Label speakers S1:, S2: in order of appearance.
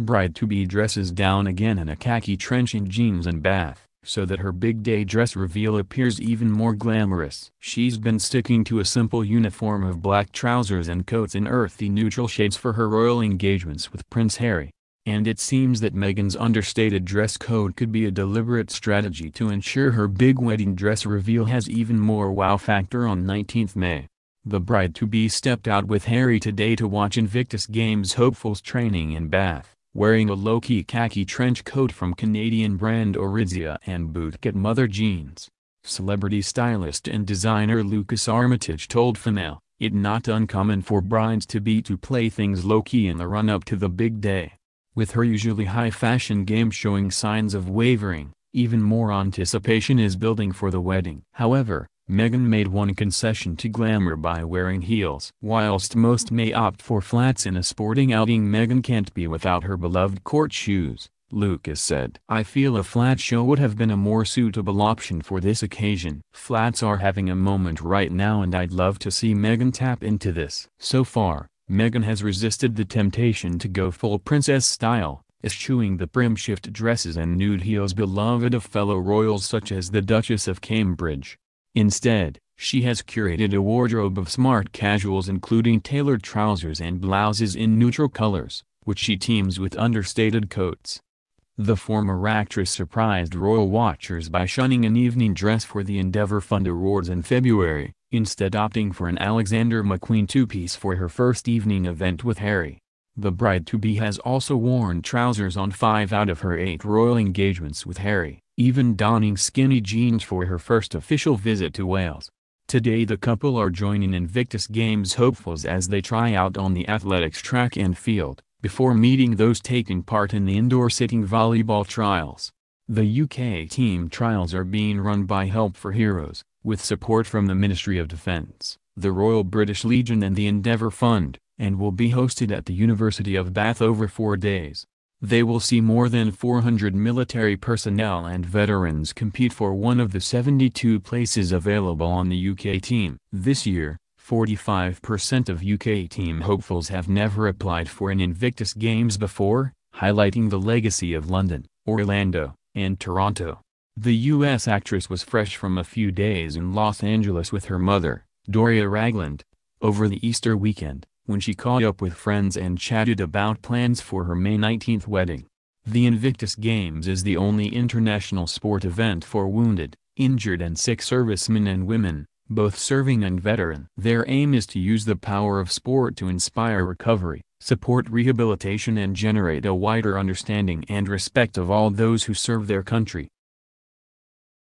S1: Bride-to-be dresses down again in a khaki trench and jeans and bath, so that her big day dress reveal appears even more glamorous. She's been sticking to a simple uniform of black trousers and coats in earthy neutral shades for her royal engagements with Prince Harry. And it seems that Meghan's understated dress code could be a deliberate strategy to ensure her big wedding dress reveal has even more wow factor on 19th May. The bride-to-be stepped out with Harry today to watch Invictus Games hopefuls training in Bath wearing a low-key khaki trench coat from Canadian brand Aritzia and bootcut mother jeans. Celebrity stylist and designer Lucas Armitage told FEMAIL, it not uncommon for brides-to-be to play things low-key in the run-up to the big day. With her usually high-fashion game showing signs of wavering, even more anticipation is building for the wedding. However, Meghan made one concession to glamour by wearing heels. Whilst most may opt for flats in a sporting outing Meghan can't be without her beloved court shoes, Lucas said. I feel a flat show would have been a more suitable option for this occasion. Flats are having a moment right now and I'd love to see Meghan tap into this. So far, Meghan has resisted the temptation to go full princess style, eschewing the prim-shift dresses and nude heels beloved of fellow royals such as the Duchess of Cambridge. Instead, she has curated a wardrobe of smart casuals including tailored trousers and blouses in neutral colors, which she teams with understated coats. The former actress surprised royal watchers by shunning an evening dress for the Endeavour Fund Awards in February, instead opting for an Alexander McQueen two-piece for her first evening event with Harry. The bride-to-be has also worn trousers on five out of her eight royal engagements with Harry even donning skinny jeans for her first official visit to Wales. Today the couple are joining Invictus Games hopefuls as they try out on the athletics track and field, before meeting those taking part in the indoor sitting volleyball trials. The UK team trials are being run by Help for Heroes, with support from the Ministry of Defence, the Royal British Legion and the Endeavour Fund, and will be hosted at the University of Bath over four days. They will see more than 400 military personnel and veterans compete for one of the 72 places available on the UK team. This year, 45% of UK team hopefuls have never applied for an Invictus Games before, highlighting the legacy of London, Orlando, and Toronto. The U.S. actress was fresh from a few days in Los Angeles with her mother, Doria Ragland, over the Easter weekend when she caught up with friends and chatted about plans for her May 19 wedding. The Invictus Games is the only international sport event for wounded, injured and sick servicemen and women, both serving and veteran. Their aim is to use the power of sport to inspire recovery, support rehabilitation and generate a wider understanding and respect of all those who serve their country.